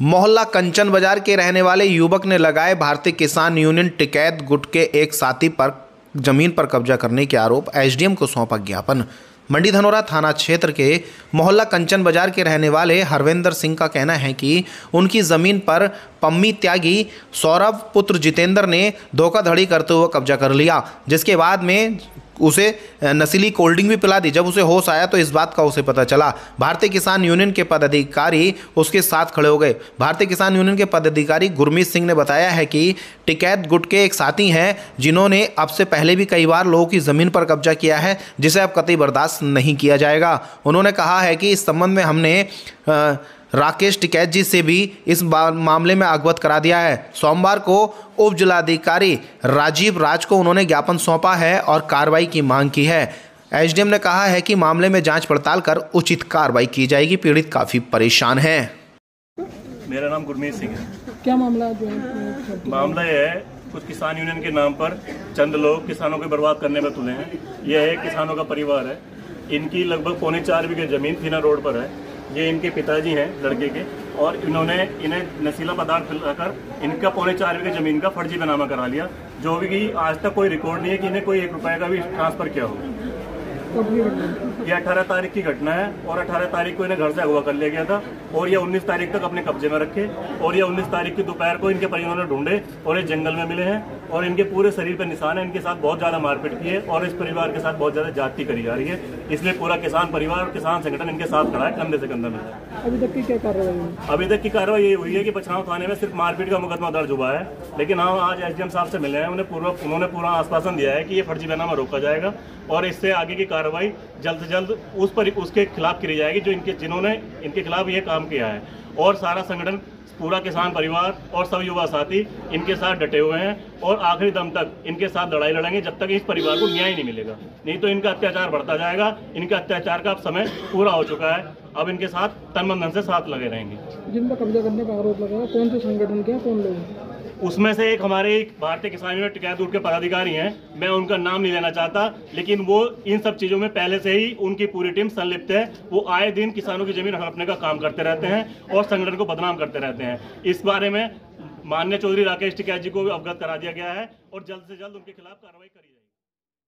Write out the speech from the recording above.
मोहल्ला कंचन बाज़ार के रहने वाले युवक ने लगाए भारतीय किसान यूनियन टिकैत गुट के एक साथी पर ज़मीन पर कब्जा करने के आरोप एसडीएम को सौंपा ज्ञापन। मंडी धनोरा थाना क्षेत्र के मोहल्ला कंचन बाज़ार के रहने वाले हरविंदर सिंह का कहना है कि उनकी ज़मीन पर पम्मी त्यागी सौरभ पुत्र जितेंद्र ने धोखाधड़ी करते हुए कब्जा कर लिया, जिसके बाद में उसे नशीली कोल्ड ड्रिंक भी पिला दी। जब उसे होश आया तो इस बात का उसे पता चला। भारतीय किसान यूनियन के पदाधिकारी उसके साथ खड़े हो गए। भारतीय किसान यूनियन के पदाधिकारी गुरमीत सिंह ने बताया है कि टिकैत गुट के एक साथी हैं, जिन्होंने अब से पहले भी कई बार लोगों की ज़मीन पर कब्जा किया है, जिसे अब कतई बर्दाश्त नहीं किया जाएगा। उन्होंने कहा है कि इस संबंध में हमने राकेश टिकैत जी से भी इस मामले में अवगत करा दिया है। सोमवार को उप जिलाधिकारी राजीव राज को उन्होंने ज्ञापन सौंपा है और कार्रवाई की मांग की है। एसडीएम ने कहा है कि मामले में जाँच पड़ताल कर उचित कार्रवाई की जाएगी। पीड़ित काफ़ी परेशान है। मेरा नाम गुरमीत सिंह है। क्या मामला जो है मामला यह है कुछ किसान यूनियन के नाम पर चंद लोग किसानों को बर्बाद करने में तुले हैं। यह एक किसानों का परिवार है। इनकी लगभग पौने चार बीघे ज़मीन थी ना रोड पर है। ये इनके पिताजी हैं, लड़के के, और इन्होंने इन्हें नशीला पदार्थ पिलाकर इनका पौने चार बीघे ज़मीन का फर्जी बनामा करा लिया, जो भी आज तक कोई रिकॉर्ड नहीं है कि इन्हें कोई एक रुपए का भी ट्रांसफ़र किया हो। ये अठारह तारीख की घटना है और अठारह तारीख को इन्हें घर से अगवा कर लिया गया था और ये उन्नीस तारीख तक अपने कब्जे में रखे और ये उन्नीस तारीख की दोपहर को इनके परिवार ने ढूंढे और ये जंगल में मिले हैं और इनके पूरे शरीर पर निशान है इनके साथ बहुत ज़्यादा मारपीट की है और इस परिवार के साथ बहुत ज़्यादा जाति करी जा रही है। इसलिए पूरा किसान परिवार और किसान संगठन इनके साथ खड़ा है कंधे से कंधा मिला। अभी तक की क्या कार्रवाई अभी तक की कार्रवाई ये हुई है कि पछाव थाने में सिर्फ़ मारपीट का मुकदमा दर्ज हुआ है लेकिन हम आज एसडीएम साहब से मिले हैं उन्हें पूरा उन्होंने पूरा आश्वासन दिया है कि ये फर्जी बनामा रोका जाएगा और इससे आगे की कार्रवाई जल्द से जल्द उस पर, उसके खिलाफ करी जाएगी, जो इनके, जिन्होंने इनके खिलाफ ये काम किया है। और सारा संगठन, पूरा किसान परिवार और सब युवा साथी इनके साथ डटे हुए हैं और आखिरी दम तक इनके साथ लड़ाई लड़ेंगे जब तक इस परिवार को न्याय नहीं मिलेगा। नहीं तो इनका अत्याचार बढ़ता जाएगा, इनके अत्याचार का अब समय पूरा हो चुका है। अब इनके साथ तन मन से साथ लगे रहेंगे। जिन पर कब्जा करने का आरोप लगा कौन से संगठन के कौन लोग उसमें से एक हमारे एक भारतीय किसान यूनियन टिकैतूर के पदाधिकारी हैं। मैं उनका नाम नहीं लेना चाहता, लेकिन वो इन सब चीज़ों में पहले से ही उनकी पूरी टीम संलिप्त है। वो आए दिन किसानों की ज़मीन हड़पने का काम करते रहते हैं और संगठन को बदनाम करते रहते हैं। इस बारे में मान्य चौधरी राकेश टिकैत जी को अवगत करा दिया गया है और जल्द से जल्द उनके खिलाफ कार्रवाई करी